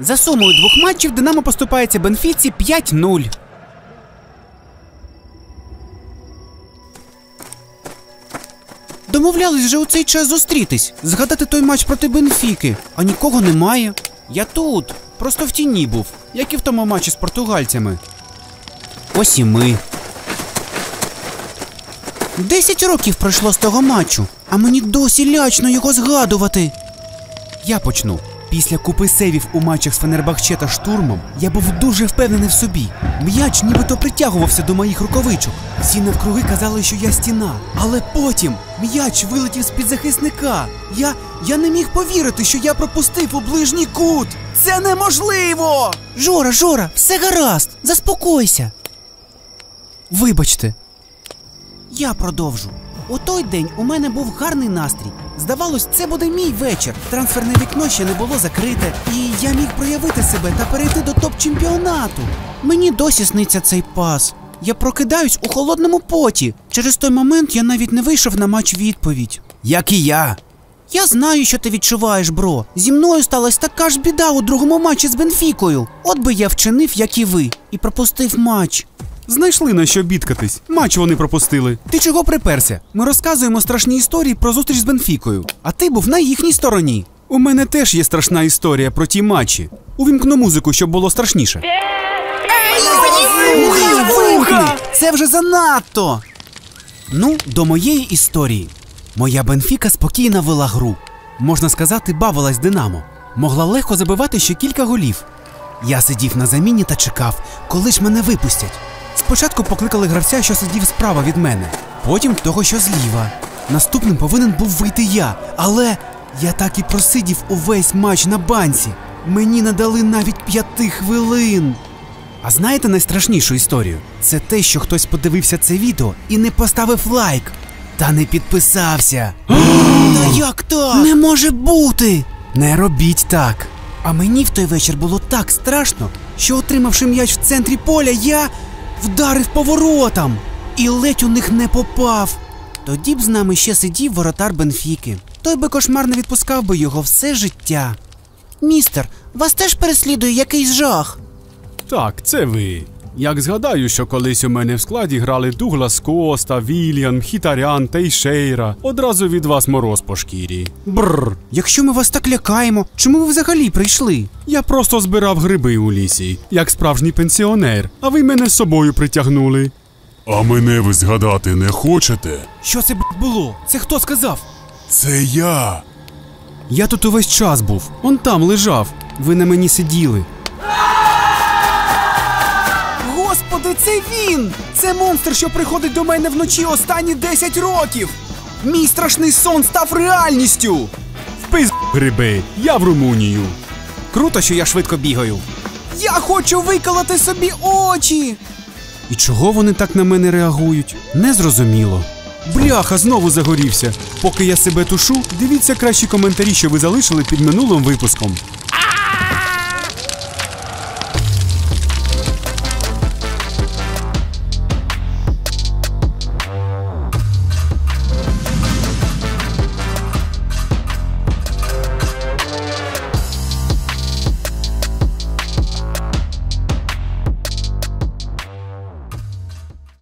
За сумою двох матчів Динамо поступається Бенфіці 5-0. Домовлялись же у цей час зустрітись, згадати той матч проти Бенфіки, а нікого немає. Я тут, просто в тіні був, як і в тому матчі з португальцями. Ось і ми. Десять років пройшло з того матчу, а мені досі лячно його згадувати. Я почну. Після купи сейвів у матчах з Фенербахче та штурмом я був дуже впевнений в собі. М'яч нібито притягувався до моїх рукавичок. Всі навкруги казали, що я стіна. Але потім м'яч вилетів з під захисника. Я. я не міг повірити, що я пропустив у ближній кут. Це неможливо! Жора, Жора, все гаразд, заспокойся. Вибачте, я продовжу. У той день у мене був гарний настрій. Здавалось, це буде мій вечір. Трансферне вікно ще не було закрите, і я міг проявити себе та перейти до топ-чемпіонату. Мені досі сниться цей пас. Я прокидаюсь у холодному поті. Через той момент я навіть не вийшов на матч відповідь. Як і я. Я знаю, що ти відчуваєш, бро. Зі мною сталася така ж біда у другому матчі з Бенфікою. От би я вчинив, як і ви, і пропустив матч. Знайшли на що бідкатись. Матч вони пропустили. Ти чого приперся? Ми розказуємо страшні історії про зустріч з Бенфікою, а ти був на їхній стороні. У мене теж є страшна історія про ті матчі. Увімкну музику, щоб було страшніше. Це вже занадто. Ну, до моєї історії. Моя Бенфіка спокійно вела гру. Можна сказати, бавилась Динамо. Могла легко забивати ще кілька голів. Я сидів на заміні та чекав, коли ж мене випустять. Спочатку покликали гравця, що сидів справа від мене, потім того, що зліва. Наступним повинен був вийти я, але я так і просидів увесь матч на банці. Мені не дали навіть п'яти хвилин. А знаєте найстрашнішу історію? Це те, що хтось подивився це відео і не поставив лайк. Та не підписався. Та як так? Не може бути. Не робіть так. А мені в той вечір було так страшно, що, отримавши м'яч в центрі поля, я вдарив поворотам і ледь у них не попав. Тоді б з нами ще сидів воротар Бенфіки. Той би кошмар не відпускав би його все життя. Містер, вас теж переслідує якийсь жах. Так, це ви. Як згадаю, що колись у мене в складі грали Дуглас Коста, Вільям, Хітарян, Тейшейра, одразу від вас мороз по шкірі. Бррр. Якщо ми вас так лякаємо, чому ви взагалі прийшли? Я просто збирав гриби у лісі, як справжній пенсіонер, а ви мене з собою притягнули. А мене ви згадати не хочете? Що це б було? Це хто сказав? Це я. Я тут увесь час був, он там лежав. Ви на мені сиділи. Господи, це він! Це монстр, що приходить до мене вночі останні 10 років! Мій страшний сон став реальністю! Впиз гриби, я в Румунію. Круто, що я швидко бігаю. Я хочу виколоти собі очі! І чого вони так на мене реагують? Незрозуміло. Бляха, знову загорівся. Поки я себе тушу, дивіться кращі коментарі, що ви залишили під минулим випуском.